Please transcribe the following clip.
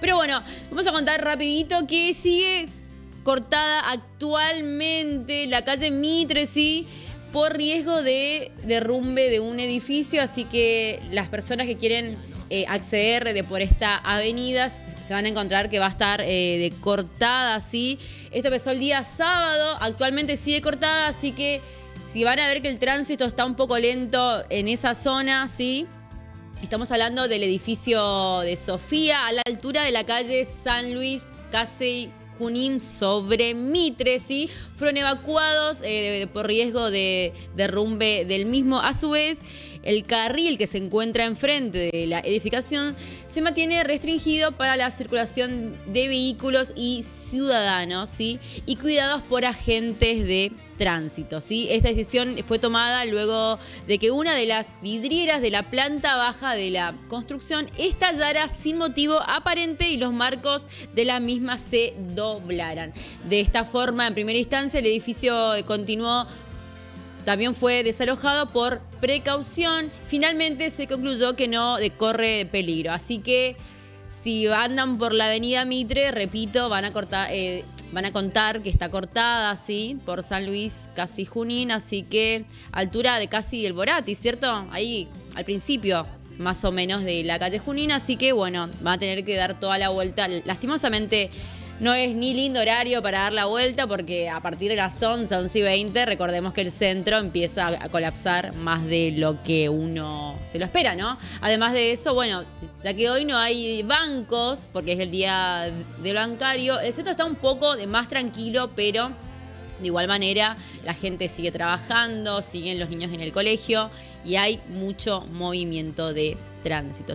Pero bueno, vamos a contar rapidito que sigue cortada actualmente la calle Mitre, sí, por riesgo de derrumbe de un edificio, así que las personas que quieren eh, acceder de por esta avenida se van a encontrar que va a estar eh, cortada así. Esto empezó el día sábado, actualmente sigue cortada, así que si van a ver que el tránsito está un poco lento en esa zona, sí. Estamos hablando del edificio de Sofía a la altura de la calle San Luis, casi Junín sobre Mitre, ¿sí? Fueron evacuados eh, por riesgo de derrumbe del mismo. A su vez, el carril que se encuentra enfrente de la edificación se mantiene restringido para la circulación de vehículos y ciudadanos, ¿sí? Y cuidados por agentes de tránsito, ¿sí? Esta decisión fue tomada luego de que una de las vidrieras de la planta baja de la construcción estallara sin motivo aparente y los marcos de la misma se doblaran. De esta forma, en primera instancia, el edificio continuó también fue desalojado por precaución. Finalmente se concluyó que no corre peligro. Así que si andan por la avenida Mitre, repito, van a cortar, eh, van a contar que está cortada, así por San Luis, casi Junín, así que altura de casi el Borati, ¿cierto? Ahí al principio, más o menos, de la calle Junín, así que bueno, van a tener que dar toda la vuelta. Lastimosamente no es ni lindo horario para dar la vuelta porque a partir de las 11, 11 y 20, recordemos que el centro empieza a colapsar más de lo que uno se lo espera, ¿no? Además de eso, bueno, ya que hoy no hay bancos, porque es el día del bancario, el centro está un poco de más tranquilo, pero de igual manera la gente sigue trabajando, siguen los niños en el colegio y hay mucho movimiento de tránsito.